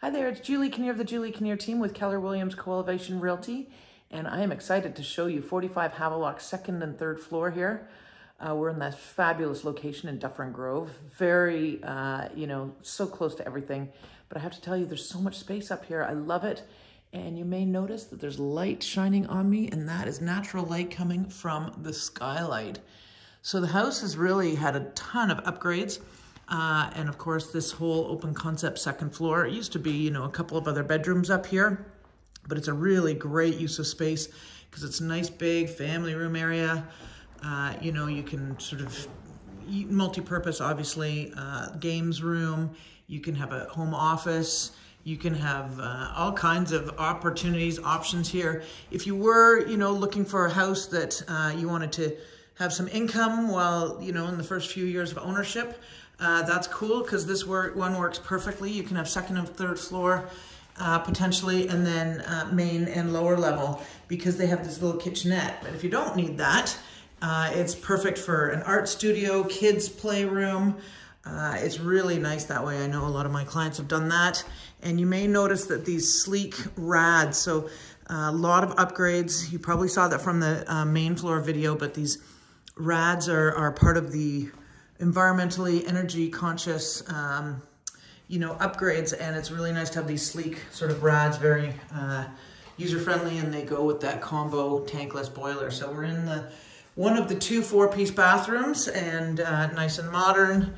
Hi there, it's Julie Kinnear of the Julie Kinnear team with Keller Williams Coelevation Realty, and I am excited to show you 45 Havelock second and third floor here. Uh, we're in that fabulous location in Dufferin Grove, very, uh, you know, so close to everything. But I have to tell you, there's so much space up here. I love it. And you may notice that there's light shining on me, and that is natural light coming from the skylight. So the house has really had a ton of upgrades. Uh, and of course, this whole open concept second floor, it used to be, you know, a couple of other bedrooms up here, but it's a really great use of space because it's a nice big family room area. Uh, you know, you can sort of multi-purpose, obviously, uh, games room. You can have a home office. You can have uh, all kinds of opportunities, options here. If you were, you know, looking for a house that uh, you wanted to have some income while, you know, in the first few years of ownership, uh, that's cool because this work, one works perfectly. You can have second and third floor uh, potentially, and then uh, main and lower level because they have this little kitchenette. But if you don't need that, uh, it's perfect for an art studio, kids playroom. Uh, it's really nice that way. I know a lot of my clients have done that. And you may notice that these sleek rads, so a lot of upgrades. You probably saw that from the uh, main floor video, but these rads are, are part of the environmentally energy conscious, um, you know, upgrades. And it's really nice to have these sleek sort of rads, very uh, user-friendly, and they go with that combo tankless boiler. So we're in the one of the two four-piece bathrooms and uh, nice and modern,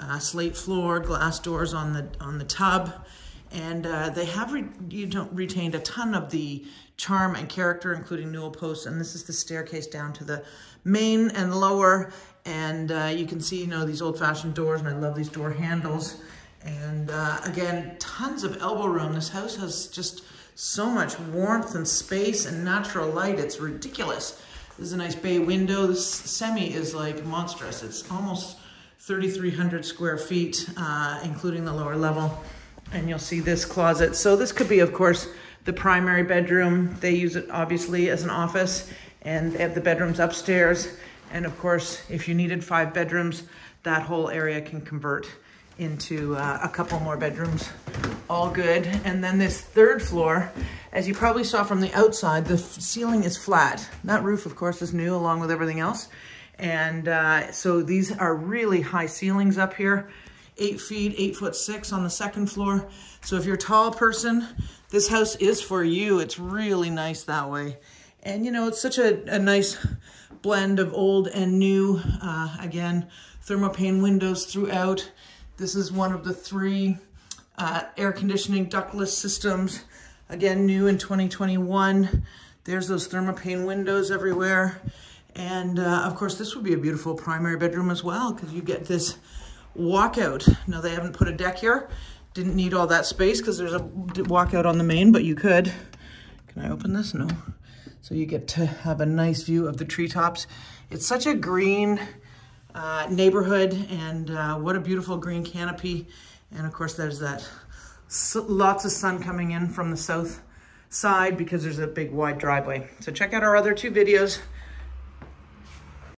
uh, slate floor, glass doors on the on the tub. And uh, they have re you know, retained a ton of the charm and character, including newel posts. And this is the staircase down to the main and lower. And uh, you can see, you know, these old fashioned doors and I love these door handles. And uh, again, tons of elbow room. This house has just so much warmth and space and natural light. It's ridiculous. This is a nice bay window. This semi is like monstrous. It's almost 3,300 square feet, uh, including the lower level. And you'll see this closet. So this could be, of course, the primary bedroom. They use it obviously as an office and they have the bedrooms upstairs. And of course, if you needed five bedrooms, that whole area can convert into uh, a couple more bedrooms. All good. And then this third floor, as you probably saw from the outside, the ceiling is flat. That roof, of course, is new along with everything else. And uh, so these are really high ceilings up here. Eight feet, eight foot six on the second floor. So if you're a tall person, this house is for you. It's really nice that way. And you know, it's such a, a nice blend of old and new. Uh, again, thermopane windows throughout. This is one of the three uh, air conditioning ductless systems. Again, new in 2021. There's those thermopane windows everywhere. And uh, of course, this would be a beautiful primary bedroom as well because you get this walkout. Now they haven't put a deck here. Didn't need all that space because there's a walkout on the main, but you could. Can I open this? No. So you get to have a nice view of the treetops. It's such a green uh, neighborhood and uh, what a beautiful green canopy. And of course there's that lots of sun coming in from the south side because there's a big wide driveway. So check out our other two videos.